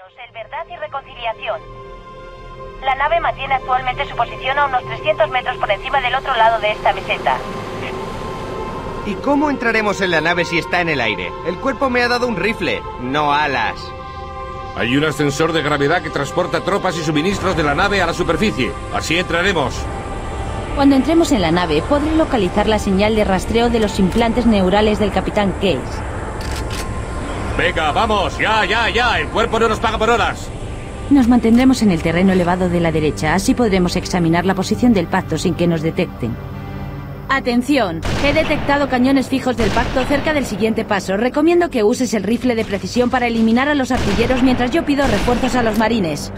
el Verdad y Reconciliación. La nave mantiene actualmente su posición a unos 300 metros por encima del otro lado de esta meseta. ¿Y cómo entraremos en la nave si está en el aire? El cuerpo me ha dado un rifle, no alas. Hay un ascensor de gravedad que transporta tropas y suministros de la nave a la superficie. Así entraremos. Cuando entremos en la nave, podré localizar la señal de rastreo de los implantes neurales del Capitán Case. Venga, vamos, ya, ya, ya. El cuerpo no nos paga por horas. Nos mantendremos en el terreno elevado de la derecha, así podremos examinar la posición del pacto sin que nos detecten. Atención, he detectado cañones fijos del pacto cerca del siguiente paso. Recomiendo que uses el rifle de precisión para eliminar a los artilleros mientras yo pido refuerzos a los marines.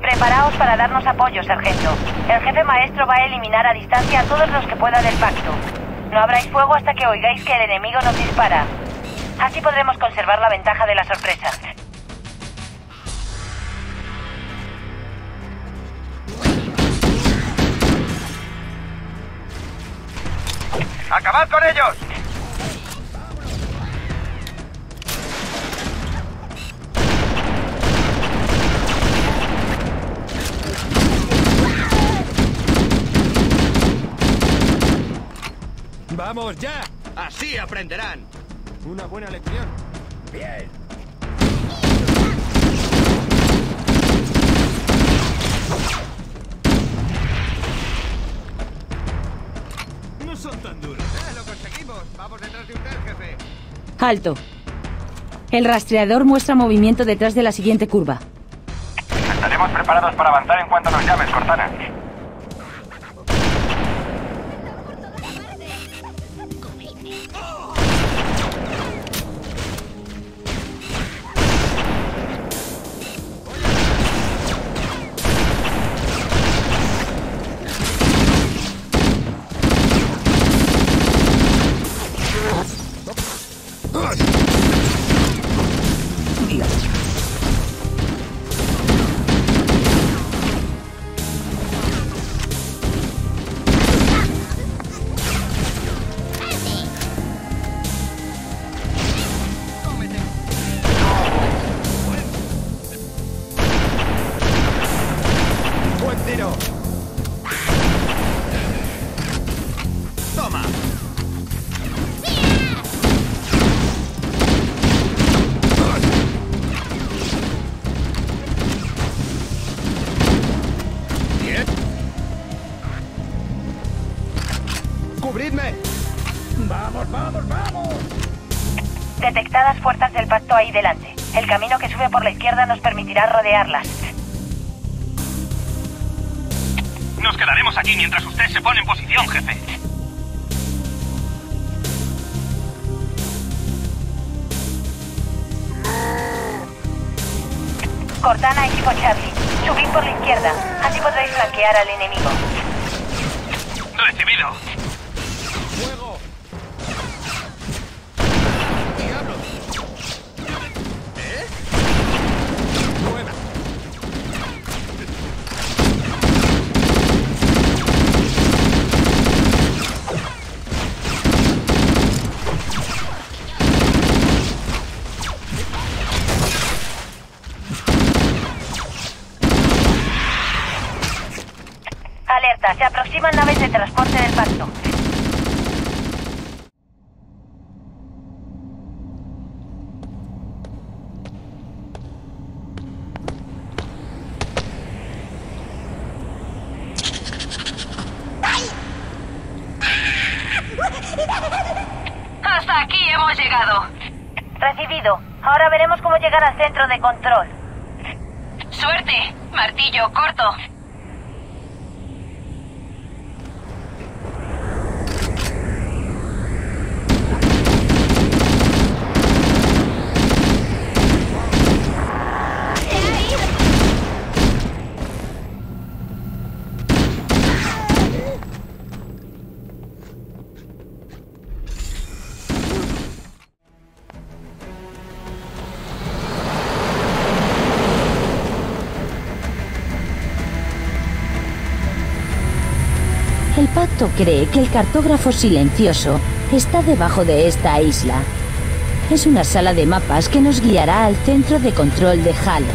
Preparaos para darnos apoyo, sargento. El jefe maestro va a eliminar a distancia a todos los que pueda del pacto. No abráis fuego hasta que oigáis que el enemigo nos dispara. Así podremos conservar la ventaja de la sorpresa. ¡Acabad con ellos! ¡Vamos ya! Así aprenderán. Una buena lección. Bien. No son tan duros. Eh, lo conseguimos. Vamos detrás de usted, jefe. Alto. El rastreador muestra movimiento detrás de la siguiente curva. Estaremos preparados para avanzar en cuanto nos llames, Cortana. Detectadas fuerzas del pacto ahí delante. El camino que sube por la izquierda nos permitirá rodearlas. Nos quedaremos aquí mientras usted se pone en posición, jefe. Cortana, equipo Charlie. Subid por la izquierda. Así podréis flanquear al enemigo. Recibido. ¡Fuego! ¿Eh? Buena. Aproximan naves de transporte del pacto. Hasta aquí hemos llegado. Recibido. Ahora veremos cómo llegar al centro de control. Suerte. Martillo corto. Pacto cree que el cartógrafo silencioso está debajo de esta isla. Es una sala de mapas que nos guiará al centro de control de Halo.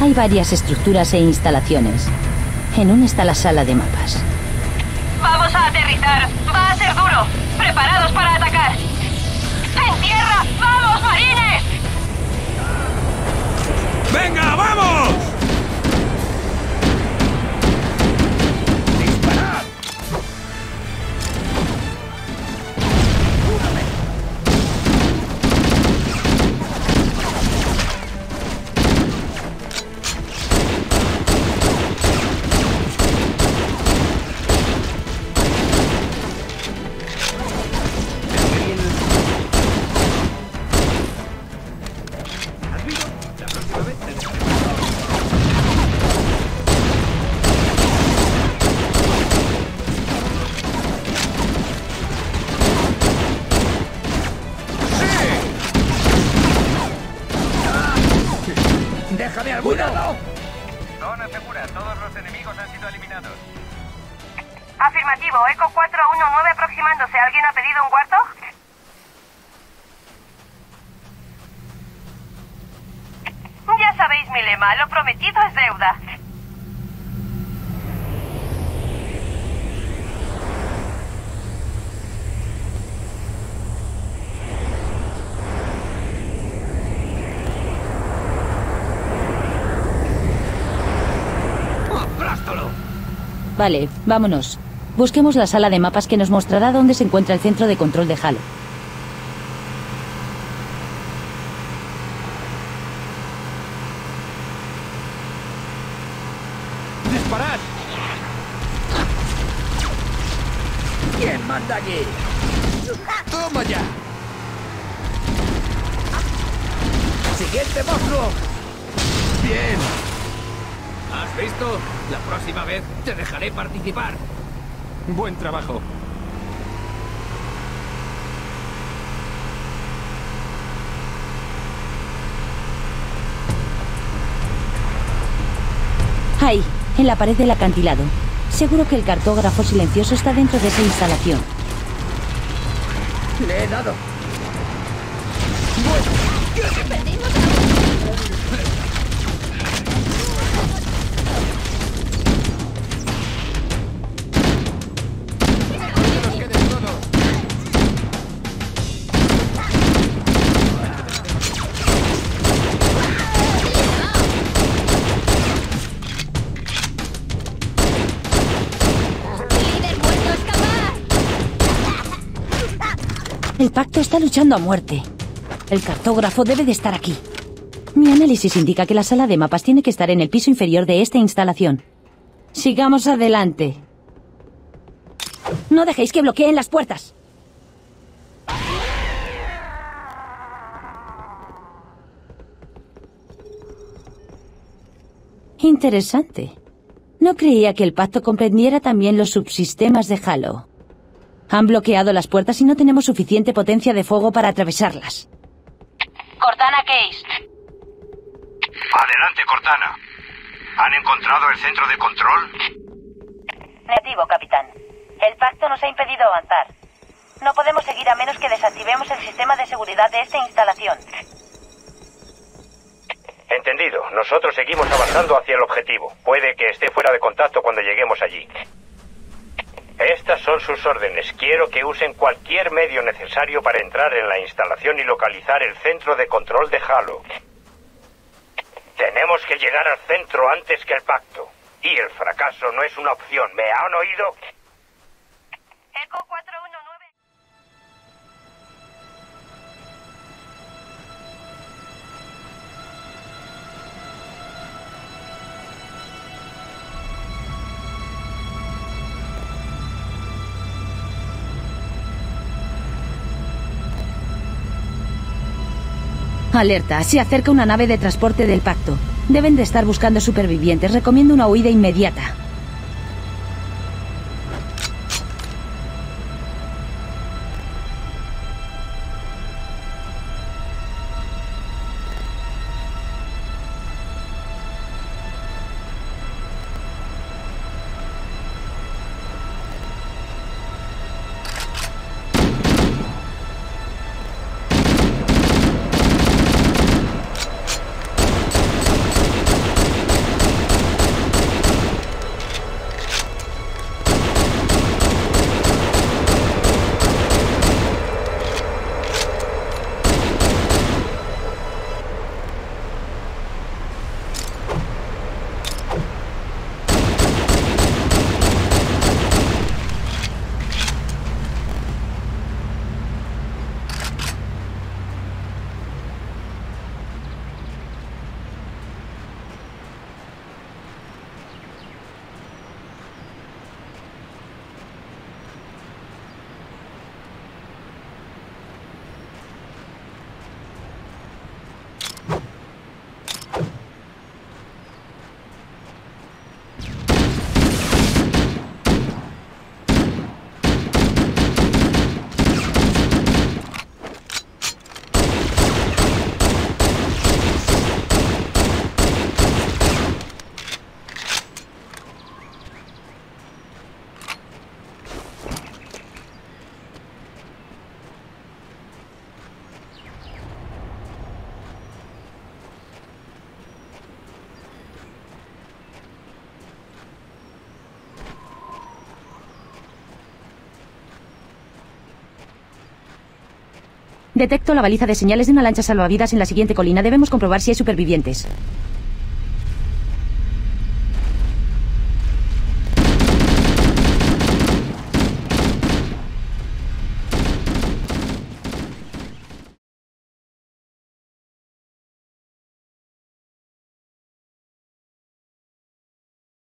Hay varias estructuras e instalaciones. En una está la sala de mapas. Vamos a aterrizar. Va a ser duro. Preparados para atacar. ¡En tierra! ¡Vamos, marines! ¡Venga, vamos! Ya sabéis mi lema, lo prometido es deuda. Vale, vámonos. Busquemos la sala de mapas que nos mostrará dónde se encuentra el centro de control de Halo. ¡Disparad! ¿Quién manda aquí? ¡Toma ya! ¡Siguiente monstruo! ¡Bien! ¿Has visto? La próxima vez te dejaré participar. Buen trabajo. Ahí, en la pared del acantilado. Seguro que el cartógrafo silencioso está dentro de esa instalación. Le he dado. El pacto está luchando a muerte. El cartógrafo debe de estar aquí. Mi análisis indica que la sala de mapas tiene que estar en el piso inferior de esta instalación. Sigamos adelante. No dejéis que bloqueen las puertas. Interesante. No creía que el pacto comprendiera también los subsistemas de Halo. Han bloqueado las puertas y no tenemos suficiente potencia de fuego para atravesarlas. Cortana Case. Adelante, Cortana. ¿Han encontrado el centro de control? Negativo, capitán. El pacto nos ha impedido avanzar. No podemos seguir a menos que desactivemos el sistema de seguridad de esta instalación. Entendido. Nosotros seguimos avanzando hacia el objetivo. Puede que esté fuera de contacto cuando lleguemos allí. Estas son sus órdenes. Quiero que usen cualquier medio necesario para entrar en la instalación y localizar el centro de control de Halo. Tenemos que llegar al centro antes que el pacto. Y el fracaso no es una opción. ¿Me han oído? Alerta, se acerca una nave de transporte del pacto. Deben de estar buscando supervivientes. Recomiendo una huida inmediata. Detecto la baliza de señales de una lancha salvavidas en la siguiente colina. Debemos comprobar si hay supervivientes.